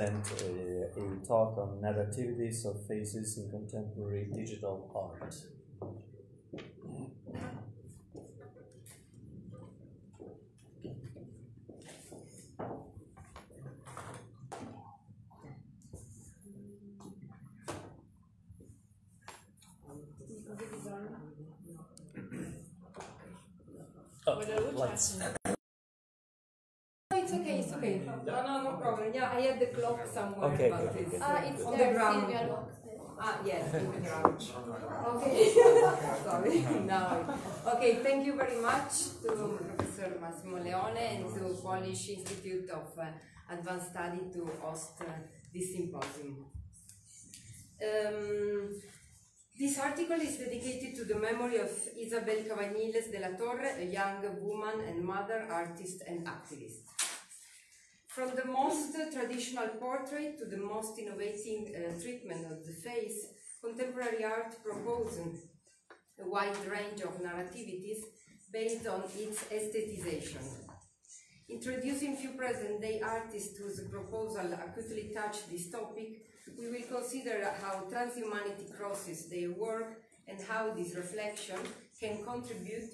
and uh, a, a talk on narrativities of faces in contemporary digital art. Oh, lights. It's okay. No, no, no problem. Yeah, I had the clock somewhere, Okay, but okay, it's uh, it's on the there, ground. Silvia looks there. Ah, yes, in the garage. Okay, sorry. Now, okay, thank you very much to Professor Massimo Leone and to Polish Institute of uh, Advanced Study to host uh, this symposium. Um, this article is dedicated to the memory of Isabel Cabanilles de la Torre, a young woman and mother, artist and activist. From the most traditional portrait to the most innovating uh, treatment of the face, contemporary art proposes a wide range of narrativities based on its aestheticization. Introducing few present-day artists whose proposal acutely touch this topic, we will consider how transhumanity crosses their work and how this reflection can contribute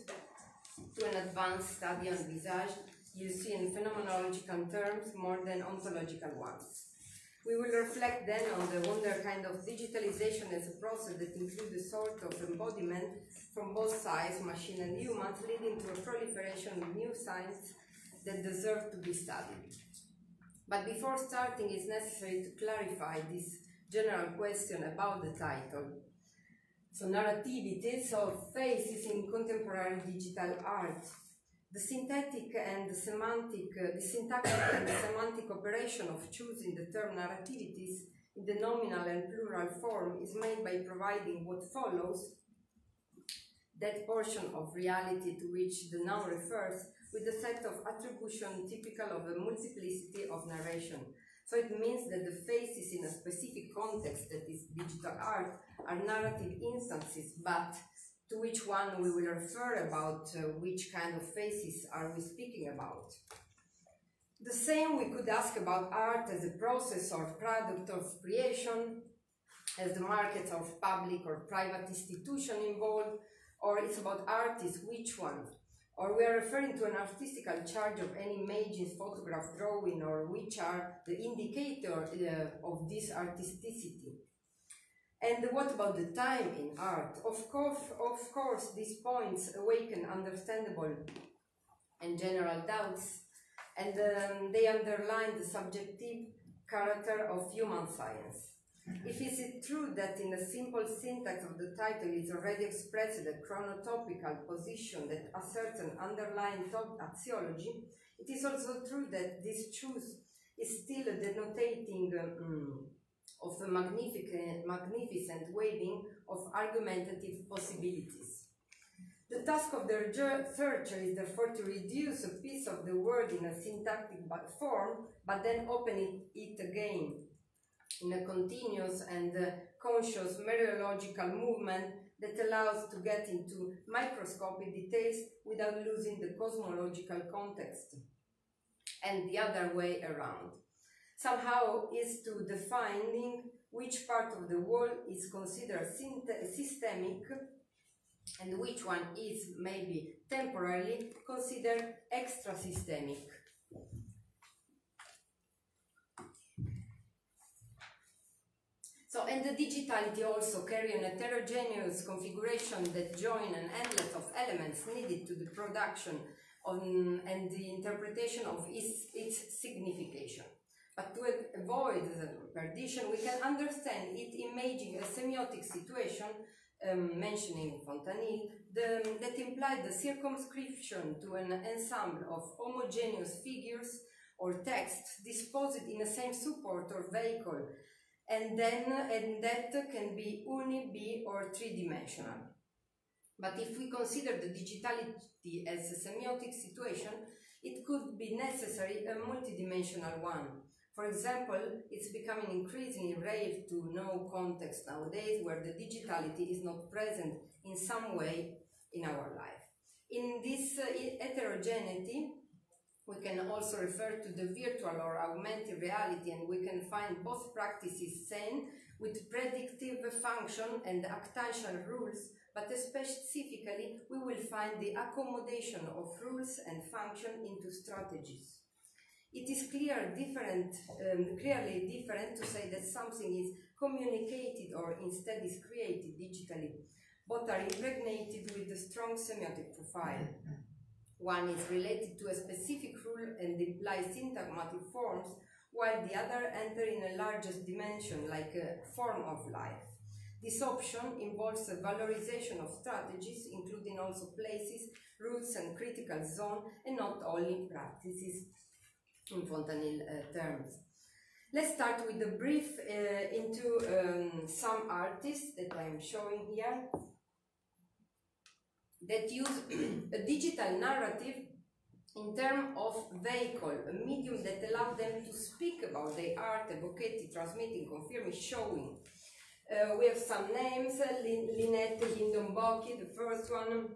to an advanced study on visage used in phenomenological terms more than ontological ones. We will reflect then on the wonder kind of digitalization as a process that includes a sort of embodiment from both sides, machine and humans, leading to a proliferation of new science that deserve to be studied. But before starting, it's necessary to clarify this general question about the title. So, narrativities of faces in contemporary digital art. The synthetic and the semantic, uh, the syntactic and the semantic operation of choosing the term narrativities in the nominal and plural form is made by providing what follows, that portion of reality to which the noun refers, with a set of attribution typical of a multiplicity of narration. So it means that the faces in a specific context, that is digital art, are narrative instances, but to which one we will refer about uh, which kind of faces are we speaking about. The same we could ask about art as a process or product of creation, as the market of public or private institution involved, or it's about artists, which one? Or we are referring to an artistical charge of any images, photograph, drawing, or which are the indicator uh, of this artisticity. And what about the time in art? Of course, of course, these points awaken understandable and general doubts, and um, they underline the subjective character of human science. If is it true that in the simple syntax of the title is already expressed a chronotopical position that asserts an underlying axiology, it is also true that this truth is still denotating um, of a magnificent, magnificent waving of argumentative possibilities. The task of the researcher is therefore to reduce a piece of the word in a syntactic form, but then open it, it again in a continuous and uh, conscious mereological movement that allows to get into microscopic details without losing the cosmological context, and the other way around somehow is to defining which part of the world is considered systemic and which one is maybe temporarily considered extra systemic. So, and the digitality also carry an heterogeneous configuration that join an endless of elements needed to the production on, and the interpretation of its, its signification. But to avoid the perdition, we can understand it imaging a semiotic situation, um, mentioning Fontanille, the, that implied the circumscription to an ensemble of homogeneous figures or texts disposed in the same support or vehicle, and then and that can be uni, bi, or three-dimensional. But if we consider the digitality as a semiotic situation, it could be necessary a multidimensional one. For example, it's becoming increasingly rare to know context nowadays where the digitality is not present in some way in our life. In this uh, heterogeneity, We can also refer to the virtual or augmented reality, and we can find both practices sane with predictive function and actantial rules, but specifically we will find the accommodation of rules and function into strategies. It is clear different, um, clearly different to say that something is communicated or instead is created digitally. Both are impregnated with a strong semiotic profile. One is related to a specific rule and implies syntagmatic forms, while the other enter in a larger dimension, like a form of life. This option involves a valorization of strategies, including also places, routes and critical zone, and not only practices in Fontanille uh, terms. Let's start with a brief uh, into um, some artists that I'm showing here that use a digital narrative in terms of vehicle, a medium that allows them to speak about their art, evocating, transmitting, confirming, showing. Uh, we have some names, uh, Lin Lynette Yiadom-Boakye, the first one.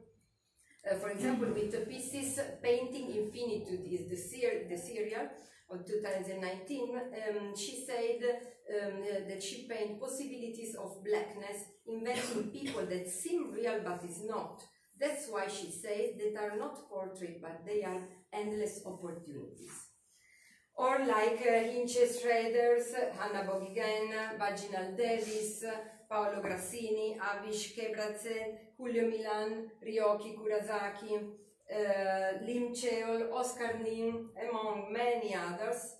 Uh, for example, with the pieces Painting Infinitude is the, ser the serial of 2019. Um, she said um, that she paint possibilities of blackness, inventing people that seem real but is not. That's why she says that are not portraits, but they are endless opportunities. Or like uh, Hinke Schreuders, Hanna Bogigen, Vaginal Davis, Paolo Grassini, Avish Khebrehzadeh, Julio Milan, Ryoki Kurosaki, uh, Lim Cheol, Oscar Nim, among many others,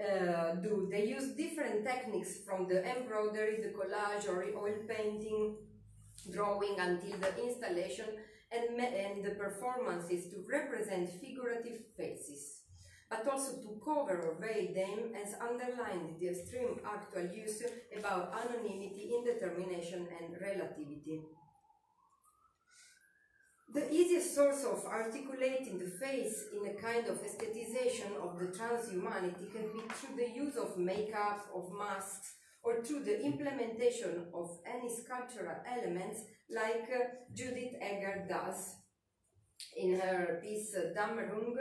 uh, do. They use different techniques from the embroidery, the collage, or oil painting, drawing until the installation and, and the performances to represent figurative faces, but also to cover or veil them as underlined the extreme actual use about anonymity, indetermination and relativity. The easiest source of articulating the face in a kind of aesthetization of the transhumanity can be through the use of makeup, of masks, or through the implementation of any sculptural elements like uh, Judith Eger does in her piece uh, Dämmerung.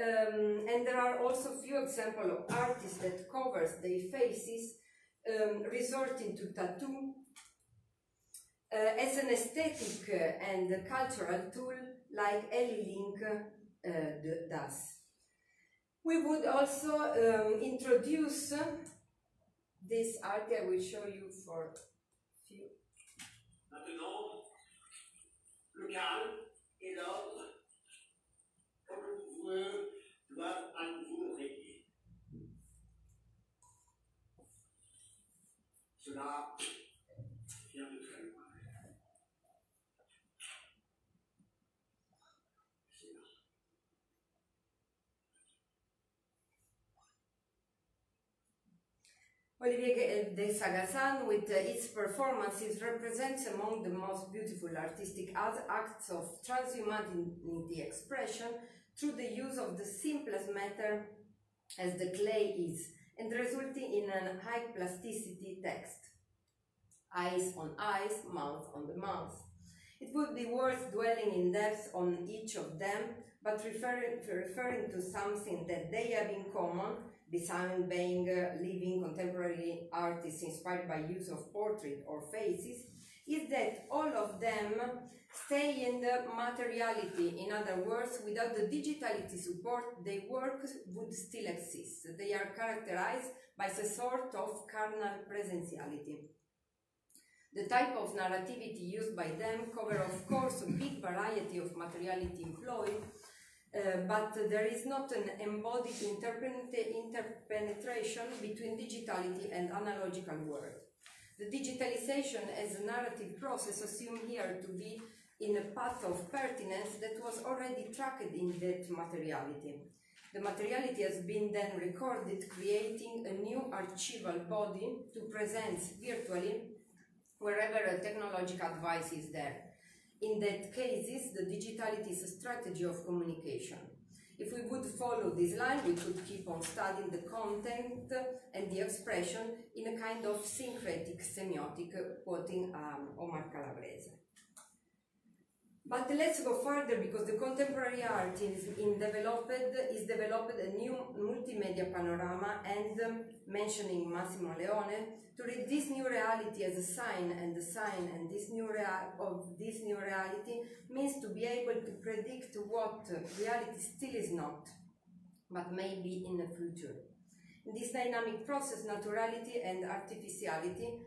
Um, and there are also few examples of artists that covers their faces um, resorting to tattoo uh, as an aesthetic uh, and cultural tool like Ellie Link uh, does. We would also um, introduce this art I will show you for few. À régner. Cela Olivier de Sagazan, with uh, its performances, represents among the most beautiful artistic acts of transhumanity expression through the use of the simplest matter as the clay is, and resulting in a high plasticity text. Eyes on eyes, mouth on the mouth. It would be worth dwelling in depth on each of them, but referring referring to something that they have in common besides being uh, living contemporary artists inspired by use of portrait or faces, is that all of them stay in the materiality. In other words, without the digitality support, their work would still exist. They are characterized by a sort of carnal presentiality. The type of narrativity used by them cover, of course, a big variety of materiality employed, uh, but there is not an embodied interpenetration between digitality and analogical world. The digitalization as a narrative process assumed here to be in a path of pertinence that was already tracked in that materiality. The materiality has been then recorded, creating a new archival body to present virtually wherever a technological device is there. In that cases, the digitality is a strategy of communication. If we would follow this line, we could keep on studying the content and the expression in a kind of syncretic, semiotic, quoting um, Omar Calabrese. But let's go further because the contemporary art is developed is developed a new multimedia panorama and um, mentioning Massimo Leone to read this new reality as a sign and the sign and this new of this new reality means to be able to predict what reality still is not but may be in the future. In this dynamic process, naturality and artificiality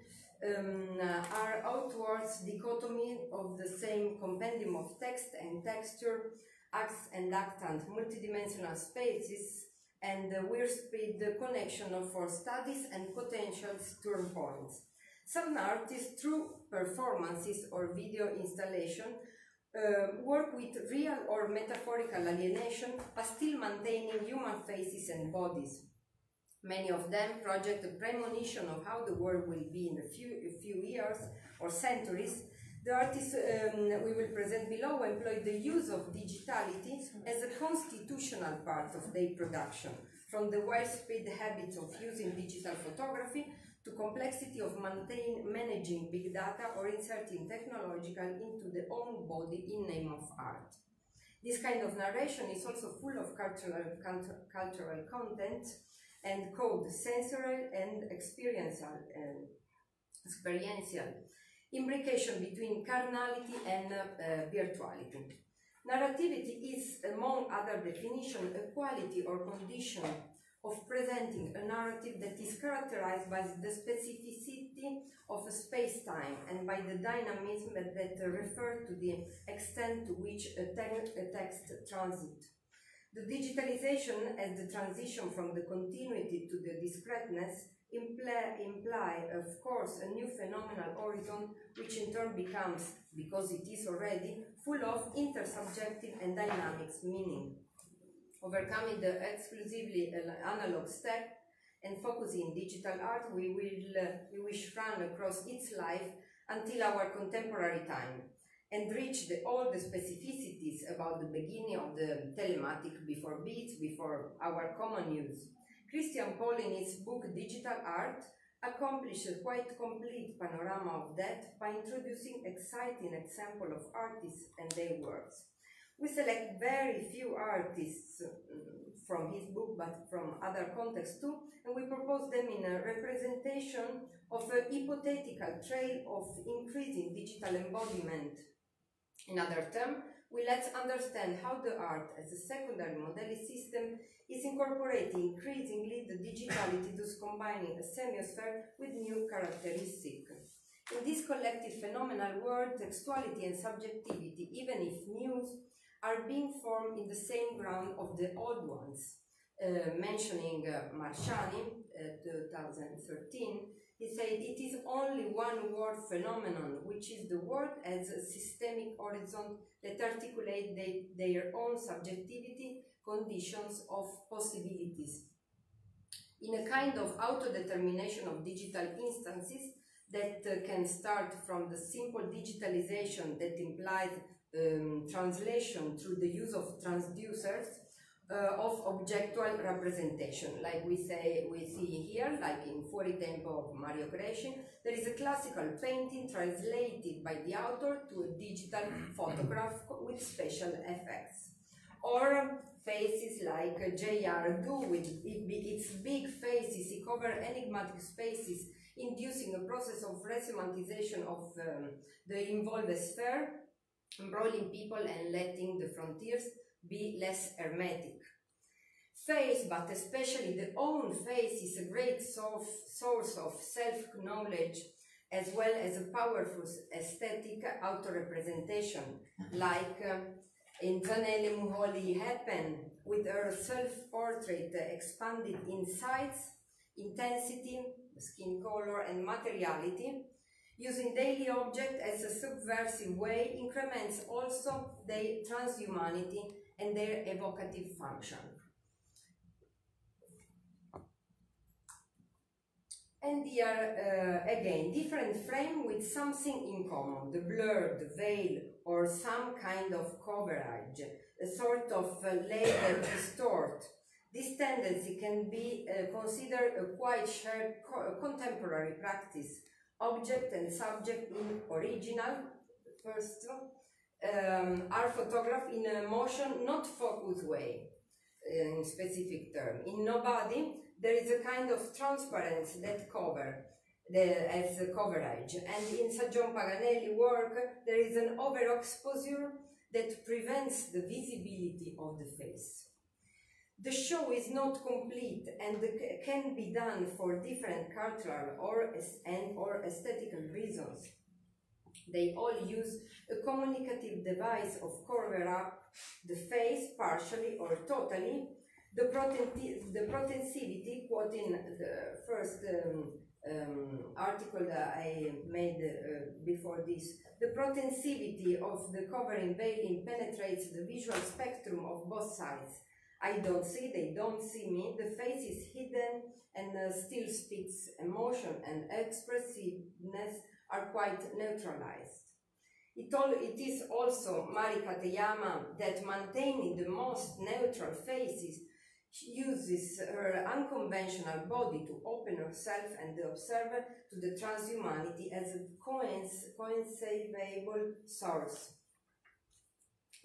um, are outwards dichotomy of the same compendium of text and texture, acts and actant, multidimensional spaces, and the weird speed the connection of for studies and potential turn points. Some artists, through performances or video installation, uh, work with real or metaphorical alienation, but still maintaining human faces and bodies. Many of them project a premonition of how the world will be in a few, a few years or centuries. The artists um, we will present below employ the use of digitality as a constitutional part of their production, from the widespread habits of using digital photography to complexity of maintain, managing big data or inserting technological into the own body in name of art. This kind of narration is also full of cultural, cultural content and code, sensorial and experiential, uh, experiential imbrication between carnality and uh, virtuality. Narrativity is, among other definitions, a quality or condition of presenting a narrative that is characterized by the specificity of space-time and by the dynamism that, that to the extent to which a, te- a text transits. The digitalization as the transition from the continuity to the discreteness imply, imply, of course, a new phenomenal horizon, which in turn becomes, because it is already, full of intersubjective and dynamics meaning. Overcoming the exclusively analog step and focusing digital art, we will uh, we wish run across its life until our contemporary time the, all the specificities about the beginning of the telematic before beats, before our common use. Christiane Paul, in his book Digital Art, accomplished a quite complete panorama of that by introducing exciting example of artists and their works. We select very few artists uh, from his book, but from other contexts too, and we propose them in a representation of a hypothetical trail of increasing digital embodiment in other terms, we let's understand how the art as a secondary modalist system is incorporating increasingly the digitality, thus combining a semiosphere with new characteristics. In this collective phenomenal world, textuality and subjectivity, even if new, are being formed in the same ground of the old ones. Uh, mentioning uh, Marsciani, uh, 2013, he said it is only one word phenomenon, which is the word as a systemic horizon that articulate their own subjectivity, conditions of possibilities. In a kind of autodetermination of digital instances that uh, can start from the simple digitalization that implies um, translation through the use of transducers of objectual representation. Like we say, we see here, like in Fuori Tempo of Mario Gresci, there is a classical painting translated by the author to a digital photograph with special effects. Or faces like uh, J.R. do with its big faces, he cover enigmatic spaces, inducing a process of resemantization of um, the involved sphere, embroiling people and letting the frontiers be less hermetic. Face, but especially the own face, is a great source of self-knowledge as well as a powerful aesthetic auto-representation, like um, in Zanele Muholi happened with her self-portrait expanded in size, intensity, skin color and materiality, using daily object as a subversive way increments also the transhumanity and their evocative function. And here, uh, again, different frame with something in common, the blur, the veil, or some kind of coverage, a sort of uh, layer distort. This tendency can be uh, considered a quite shared co contemporary practice, object and subject in original, first, um, are photographed in a motion not focused way in specific term. In nobody, there is a kind of transparency that cover the, as a coverage, and in Sir John Paganelli work, there is an overexposure that prevents the visibility of the face. The show is not complete and can be done for different cultural or and or aesthetical reasons. They all use a communicative device of cover up the face partially or totally. The, proten- the protensivity, quoting the first um, um, article that I made uh, before this, the protensivity of the covering veiling penetrates the visual spectrum of both sides. I don't see, they don't see me. The face is hidden and uh, still speaks. Emotion and expressiveness are quite neutralized. It, all, it is also Mari Katayama that maintaining the most neutral faces uses her unconventional body to open herself and the observer to the transhumanity as a coinc- coincidable source.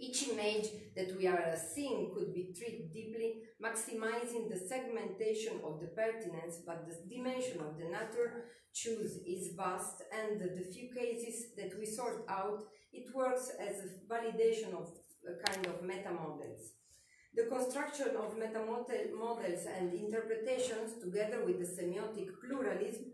Each image that we are uh, seeing could be treated deeply, maximizing the segmentation of the pertinence, but the dimension of the nature choose is vast, and the few cases that we sort out, it works as a validation of a kind of meta models. The construction of meta models and interpretations, together with the semiotic pluralism,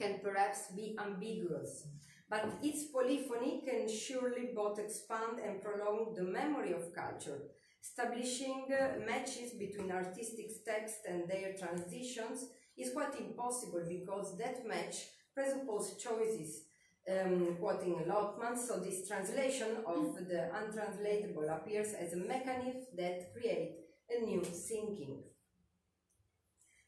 can perhaps be ambiguous but its polyphony can surely both expand and prolong the memory of culture, establishing uh, matches between artistic texts and their transitions is quite impossible because that match presupposes choices. Um, quoting Lotman, so this translation of the untranslatable appears as a mechanism that creates a new thinking.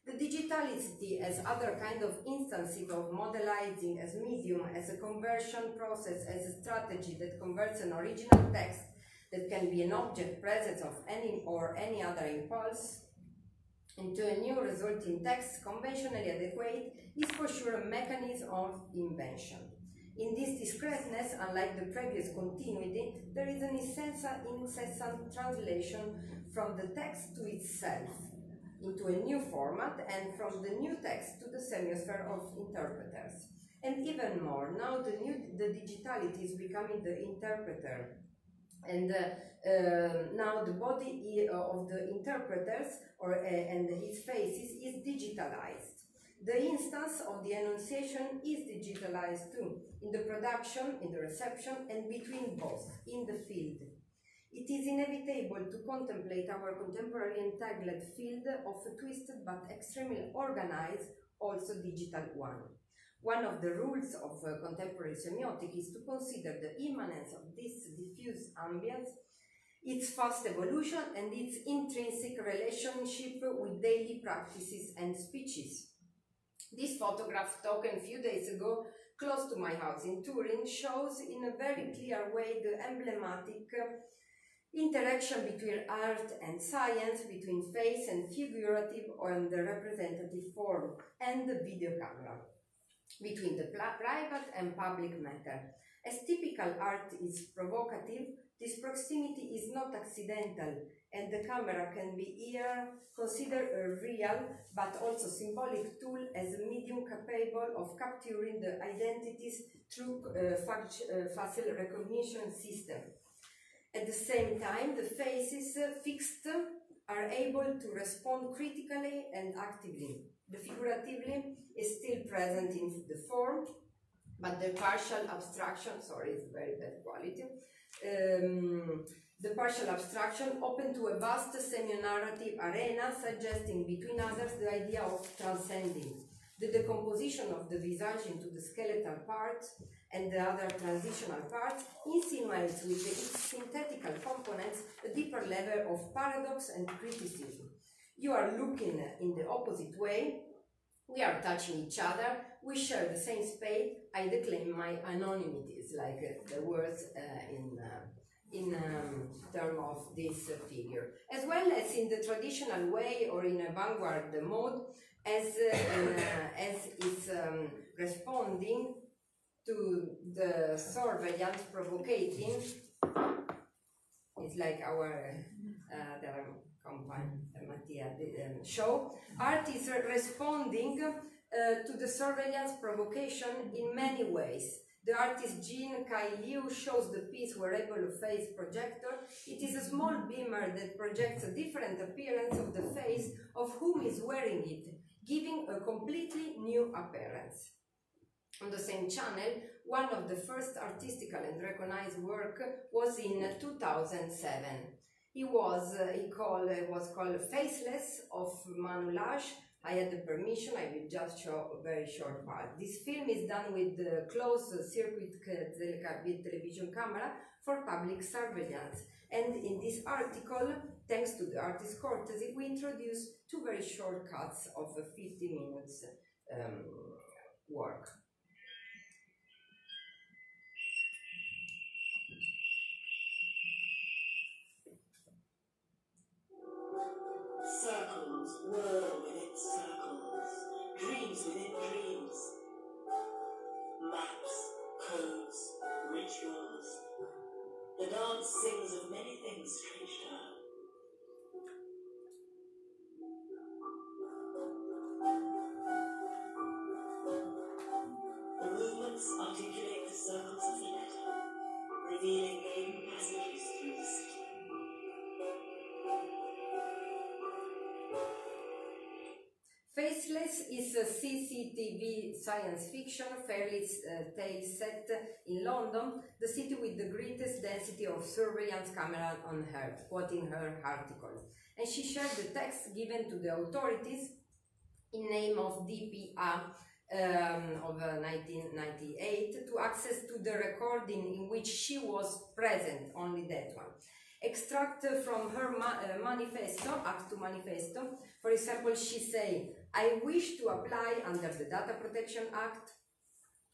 The digitality as other kind of instances of modelizing as medium, as a conversion process, as a strategy that converts an original text that can be an object presence of any or any other impulse into a new resulting text conventionally adequate is for sure a mechanism of invention. In this discreteness, unlike the previous continuity, there is an incessant translation from the text to itself, into a new format and from the new text to the semiosphere of interpreters. And even more, now the new the digitality is becoming the interpreter. And uh, uh, now the body of the interpreters or uh, and his faces is digitalized. The instance of the enunciation is digitalized too, in the production, in the reception, and between both, in the field. It is inevitable to contemplate our contemporary entangled field of a twisted but extremely organized, also digital one. One of the rules of uh, contemporary semiotic is to consider the immanence of this diffuse ambience, its fast evolution, and its intrinsic relationship with daily practices and speeches. This photograph taken a few days ago close to my house in Turin shows in a very clear way the emblematic interaction between art and science, between face and figurative and the representative form, and the video camera, between the private and public matter. As typical art is provocative, this proximity is not accidental, and the camera can be here considered a real but also symbolic tool as a medium capable of capturing the identities through uh, facial recognition system. At the same time, the faces uh, fixed are able to respond critically and actively. The figuratively is still present in the form, but the partial abstraction, sorry, it's very bad quality, um, the partial abstraction open to a vast semi-narrative arena, suggesting, between others, the idea of transcending the decomposition of the visage into the skeletal parts and the other transitional parts insinuates with its synthetical components a deeper level of paradox and criticism. You are looking in the opposite way, we are touching each other, we share the same space, I declaim my anonymity, like uh, the words uh, in, uh, in um, term of this uh, figure. As well as in the traditional way or in a vanguard mode, as, uh, as it's um, responding to the surveillance provocating it's like our uh, the company Mattia um, show. Art is responding uh, to the surveillance provocation in many ways. The artist Jing-cai Liu shows the piece wearable face projector. It is a small beamer that projects a different appearance of the face of whom is wearing it, giving a completely new appearance. On the same channel, one of the first artistical and recognized work was in 2007. It was, uh, he called, uh, was called Faceless of Manu Luksch, I had the permission, I will just show a very short part. This film is done with the closed circuit television camera for public surveillance. And in this article, thanks to the artist's courtesy, we introduce two very short cuts of a 50 minutes um, work. The dance sings of many things strange is a CCTV science fiction fairy uh, tale set in London, the city with the greatest density of surveillance cameras on Earth, quoting her article. And she shared the text given to the authorities in name of DPA um, of uh, 1998 to access to the recording in which she was present, only that one. Extract from her ma uh, manifesto, Act 2 manifesto, for example, she say, I wish to apply under the Data Protection Act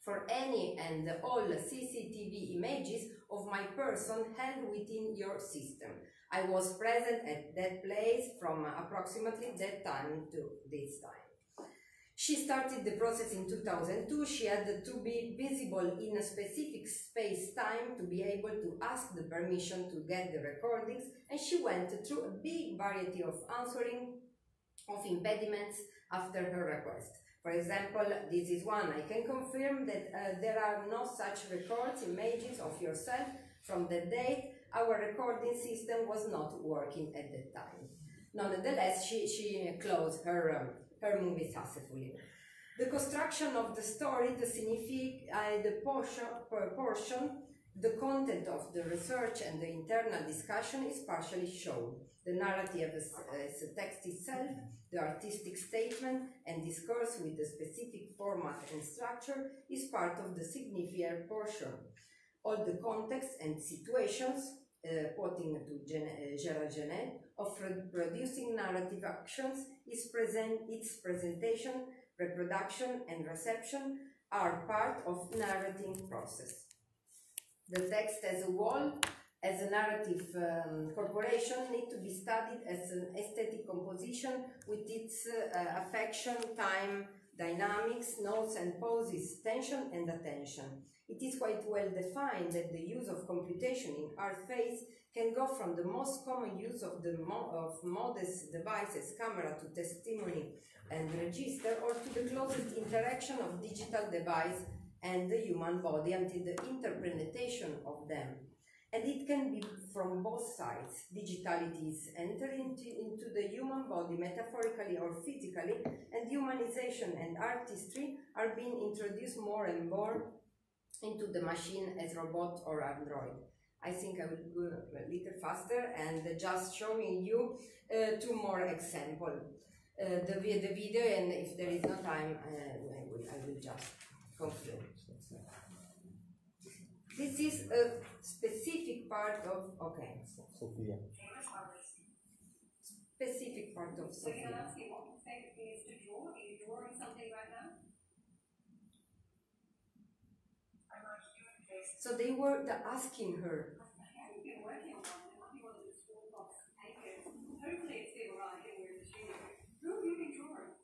for any and all CCTV images of my person held within your system. I was present at that place from approximately that time to this time. She started the process in 2002. She had to be visible in a specific space-time to be able to ask the permission to get the recordings and she went through a big variety of answering of impediments after her request. For example, this is one. I can confirm that uh, there are no such records, images of yourself from the date our recording system was not working at that time. Nonetheless, she, she closed her, um, her movie successfully. The construction of the story, the significant uh, the portion, portion, the content of the research and the internal discussion is partially shown. The narrative as, as a text itself, the artistic statement and discourse with a specific format and structure is part of the significant portion. All the context and situations, uh, quoting to Gen uh, Gerard Genette, of producing narrative actions is present, its presentation, reproduction and reception are part of narrating process. The text as a whole as a narrative um, corporation need to be studied as an aesthetic composition with its uh, affection, time, dynamics, notes and poses, tension and attention. It is quite well defined that the use of computation in art phase can go from the most common use of the mo of modest devices, camera to testimony and register, or to the closest interaction of digital device and the human body until the interpretation of them and it can be from both sides. Digitalities is entering into, into the human body metaphorically or physically, and humanization and artistry are being introduced more and more into the machine as robot or android. I think I will go a little faster and just showing you uh, two more examples. Uh, the, the video and if there is no time, uh, I, will, I will just conclude. This is a specific part of, okay. Sophia. Specific part of So can I ask you what your favorite is to draw? Are you drawing something right now? So they were the asking her, Have you been working on one? It might be one of the small box papers. Hopefully it's still right here in the studio. Who have you been drawing?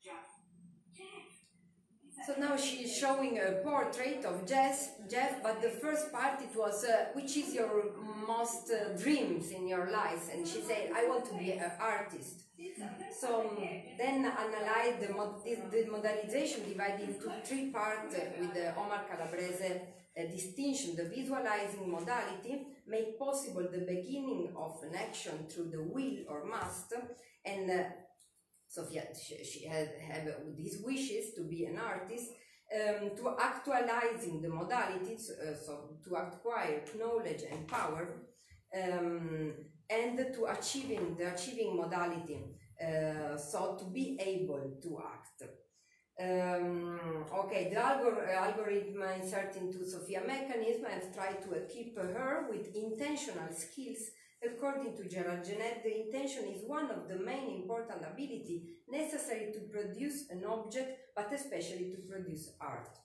Jeff, Jeff. Is that So now she is showing a portrait of Jess, Jeff, but the first part it was, uh, which is your most uh, dreams in your life? And she said, I want to be an artist. So um, then analyze the, mod- the modalization divided into three parts uh, with the Omar Calabrese uh, distinction. The visualizing modality make possible the beginning of an action through the will or must, and Sophia, she, she had, had these wishes to be an artist, um, to actualizing the modalities, uh, so to acquire knowledge and power, um, and to achieving the achieving modality, uh, so to be able to act. Um, okay, the algor- algorithm insert into Sophia mechanism and tried to equip her with intentional skills According to Gerard Genette, the intention is one of the main important ability necessary to produce an object, but especially to produce art.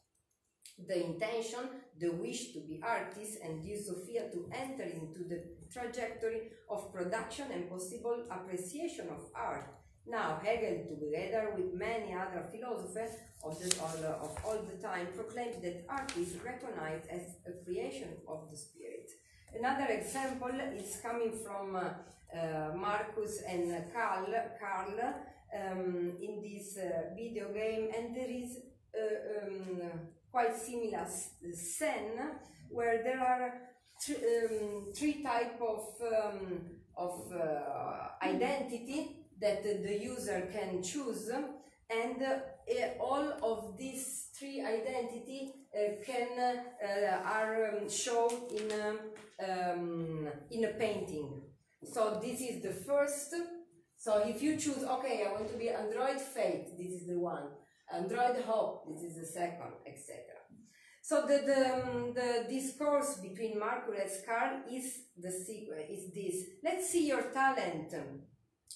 The intention, the wish to be artist, and use Sophia to enter into the trajectory of production and possible appreciation of art. Now, Hegel, together with many other philosophers of, the, of all the time, proclaimed that art is recognized as a creation of the spirit. Another example is coming from uh, uh, Markus and Carl, Carl um, in this uh, video game, and there is um, quite similar scene where there are th- um, three type of um, of identity that the user can choose, and uh, all of these three identity uh, can uh, are um, shown in um, in a painting. So this is the first. So if you choose, okay, I want to be Android Fate, this is the one. Android Hope, this is the second, etc. So the the, the discourse between Markus and Carl is the sequel, is this. Let's see your talent.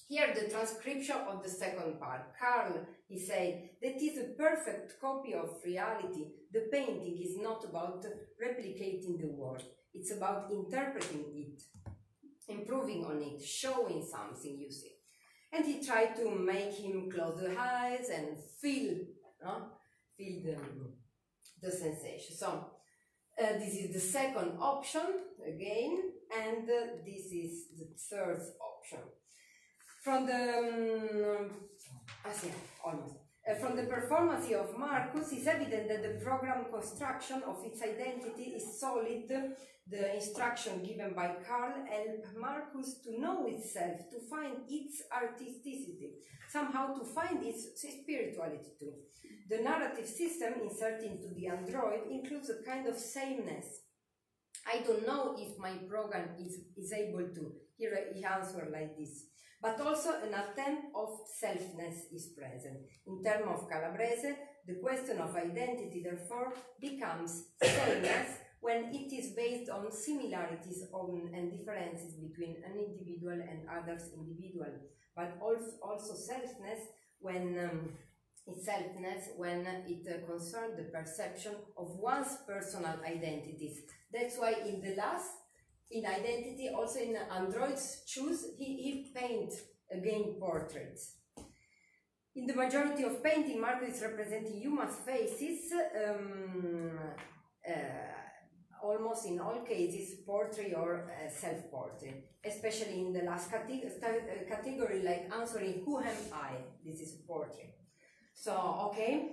Here the transcription of the second part. Carl, he said, that is a perfect copy of reality. The painting is not about replicating the world. It's about interpreting it, improving on it, showing something, you see. And he tried to make him close the eyes and feel, feel the, the sensation. So uh, this is the second option again, and uh, this is the third option. From the um, I almost. Uh, from the performance of Markus, it's evident that the program construction of its identity is solid. The instruction given by Carl help Markus to know itself, to find its artisticity, somehow to find its spirituality too. The narrative system inserted into the Android includes a kind of sameness. I don't know if my program is, is able to. Here he answer like this. But also an attempt of selfness is present. In terms of Calabrese, the question of identity therefore becomes sameness when it is based on similarities on, and differences between an individual and others individual, but also, also selfness when um, selfness when it uh, concerns the perception of one's personal identities. That's why in the last, in identity, also in Android's choose, he, he paint again portraits. In the majority of painting, Marco is representing human faces, um, uh, almost in all cases, portrait or uh, self-portrait, especially in the last cate- category like answering who am I, this is portrait. So, okay,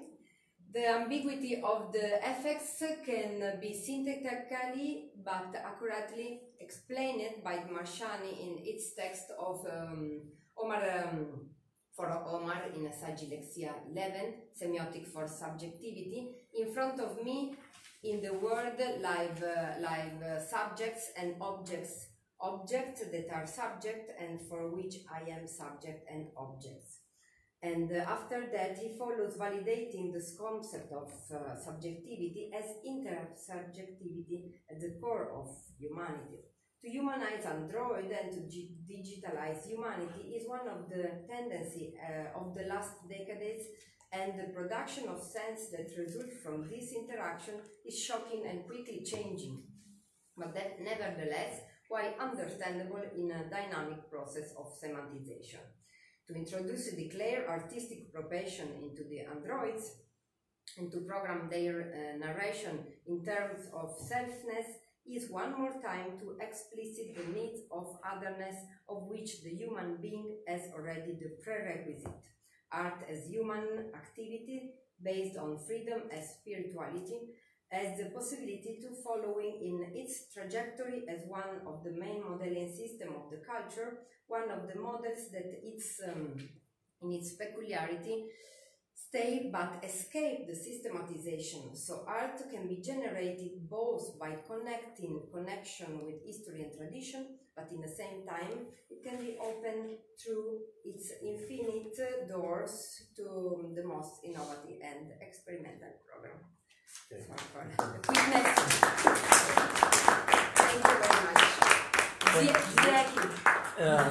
the ambiguity of the effects can be syntactically but accurately explained by Marsciani in its text of um, Omar um, for Omar in Sagilexia 11, Semiotic for Subjectivity. In front of me, in the word, live, uh, live uh, subjects and objects, objects that are subject and for which I am subject and objects. And uh, after that, he follows validating this concept of uh, subjectivity as intersubjectivity at the core of humanity. To humanize Android and to digitalize humanity is one of the tendency uh, of the last decades, and the production of sense that results from this interaction is shocking and quickly changing, but that nevertheless quite understandable in a dynamic process of semantization to introduce a declared artistic propension into the androids, and to program their uh, narration in terms of selfness is one more time to explicit the need of otherness of which the human being has already the prerequisite. Art as human activity based on freedom as spirituality has the possibility to following in its trajectory as one of the main modeling system of the culture, one of the models that its um, in its peculiarity stay but escape the systematization. So art can be generated both by connecting connection with history and tradition, but in the same time it can be opened through its infinite doors to the most innovative and experimental program. Okay. Sorry for the quickness. Thank you very much. Zie- Zie- Uh,